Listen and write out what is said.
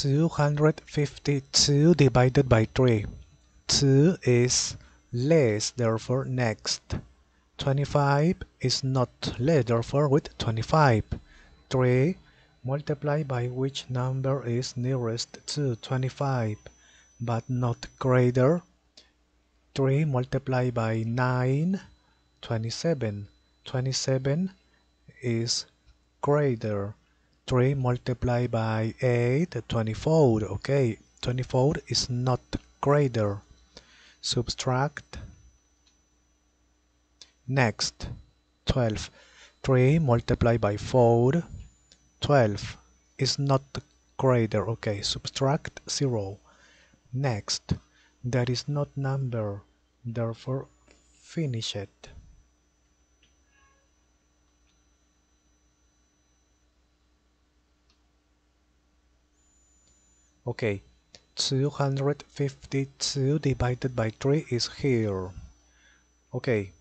252 divided by 3. 2 is less, therefore next. 25 is not less, therefore with 25. 3 multiplied by which number is nearest to 25 but not greater. 3 multiplied by 9, 27. 27 is greater. 3 multiplied by 8, 24. Okay, 24 is not greater. Subtract. Next, 12. 3 multiplied by 4, 12 is not greater. Okay, subtract 0. Next, there is not number, therefore finish it. Okay, 252 divided by 3 is here. Okay,